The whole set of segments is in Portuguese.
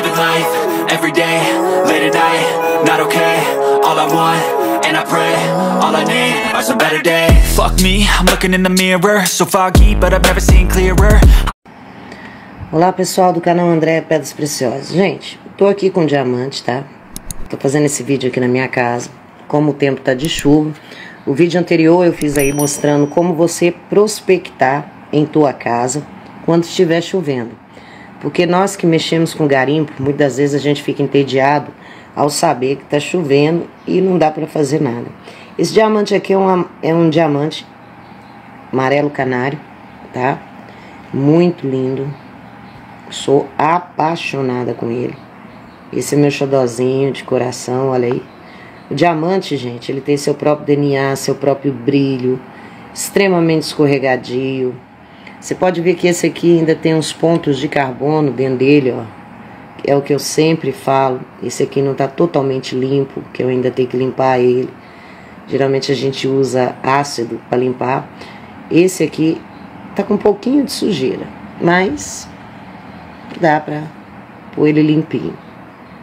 living life every day, late at night, not okay. All I want, and I pray, all I need are some better days. Fuck me, I'm looking in the mirror, so foggy, but I've never seen clearer. Olá pessoal do canal André Pedras Preciosas. Gente, tô aqui com diamante, tá? Tô fazendo esse vídeo aqui na minha casa. Como o tempo tá de chuva, o vídeo anterior eu fiz aí mostrando como você prospectar em tua casa quando estiver chovendo. Porque nós que mexemos com garimpo, muitas vezes a gente fica entediado ao saber que tá chovendo e não dá para fazer nada. Esse diamante aqui é, uma, é um diamante amarelo canário, tá? Muito lindo Sou apaixonada com ele. Esse é meu xodozinho de coração, olha aí. O diamante, gente, ele tem seu próprio DNA, seu próprio brilho, extremamente escorregadio. Você pode ver que esse aqui ainda tem uns pontos de carbono dentro dele, ó. É o que eu sempre falo. Esse aqui não tá totalmente limpo, que eu ainda tenho que limpar ele. Geralmente a gente usa ácido para limpar. Esse aqui tá com um pouquinho de sujeira, mas dá para pôr ele limpinho.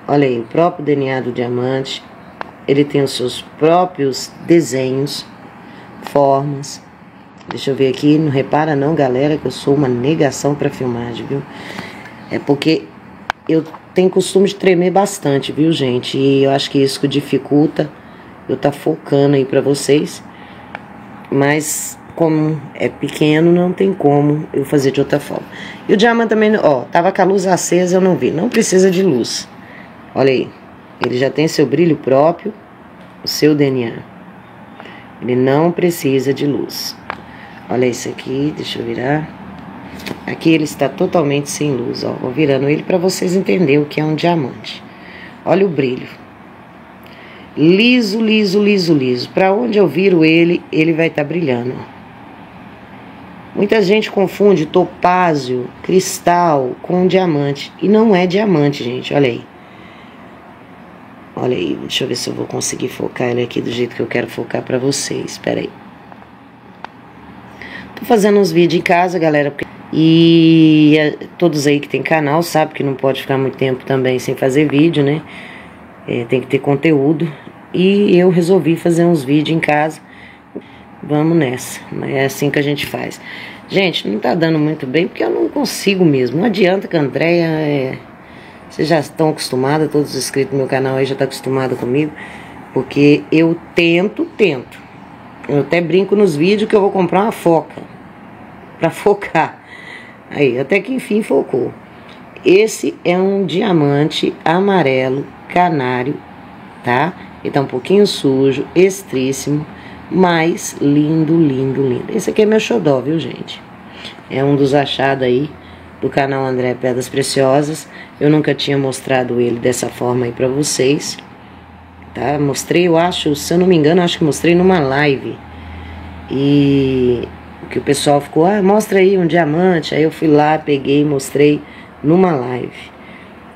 Olha aí, o próprio DNA do diamante, ele tem os seus próprios desenhos, formas. Deixa eu ver aqui, não repara não, galera, que eu sou uma negação para filmagem, viu? É porque eu tenho costume de tremer bastante, viu, gente? E eu acho que isso que dificulta eu tá focando aí para vocês. Mas como é pequeno, não tem como eu fazer de outra forma. E o diamante também, ó, tava com a luz acesa, eu não vi. Não precisa de luz. Olha aí. Ele já tem seu brilho próprio, o seu DNA. Ele não precisa de luz. Olha isso aqui, deixa eu virar. Aqui ele está totalmente sem luz, ó. Vou virando ele para vocês entenderem o que é um diamante. Olha o brilho. Liso, liso, liso, liso. Para onde eu viro ele, ele vai estar tá brilhando. Muita gente confunde topázio, cristal com diamante. E não é diamante, gente. Olha aí. Olha aí. Deixa eu ver se eu vou conseguir focar ele aqui do jeito que eu quero focar pra vocês. Espera aí. Tô fazendo uns vídeos em casa, galera. E é, todos aí que tem canal sabem que não pode ficar muito tempo também sem fazer vídeo, né? É, tem que ter conteúdo. E eu resolvi fazer uns vídeos em casa Vamos nessa. É assim que a gente faz. Gente, não tá dando muito bem porque eu não consigo mesmo. Não adianta que a Andréia é... Vocês já estão acostumados, todos os inscritos do meu canal aí já estão tá acostumados comigo. Porque eu tento, tento. Eu até brinco nos vídeos que eu vou comprar uma foca. Pra focar. Aí, até que enfim focou. Esse é um diamante amarelo canário, tá? Ele tá um pouquinho sujo, estríssimo mas lindo, lindo, lindo. Esse aqui é meu xodó, viu, gente? É um dos achados aí do canal André Pedras Preciosas. Eu nunca tinha mostrado ele dessa forma aí pra vocês. Tá? Mostrei, eu acho, se eu não me engano, acho que mostrei numa live. E que o pessoal ficou, ah, mostra aí um diamante. Aí eu fui lá, peguei e mostrei numa live.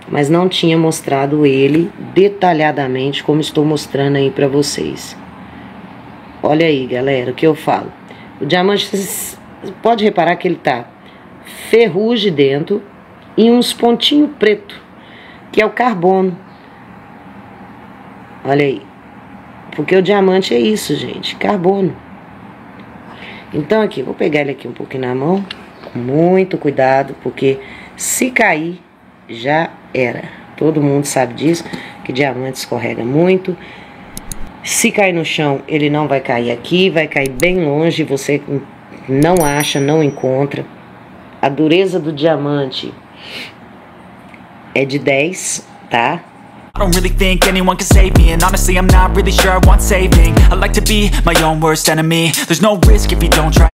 Mas não tinha mostrado ele detalhadamente como estou mostrando aí pra vocês. Olha aí, galera, o que eu falo. O diamante, pode reparar que ele tá ferrugem dentro e uns pontinhos preto, que é o carbono. Olha aí. Porque o diamante é isso, gente, carbono. Então aqui, vou pegar ele aqui um pouquinho na mão, com muito cuidado, porque se cair, já era. Todo mundo sabe disso, que diamante escorrega muito. Se cair no chão, ele não vai cair aqui, vai cair bem longe, você não acha, não encontra. A dureza do diamante é de 10, tá? I don't really think anyone can save me And honestly I'm not really sure I want saving. I like to be my own worst enemy. There's no risk if you don't try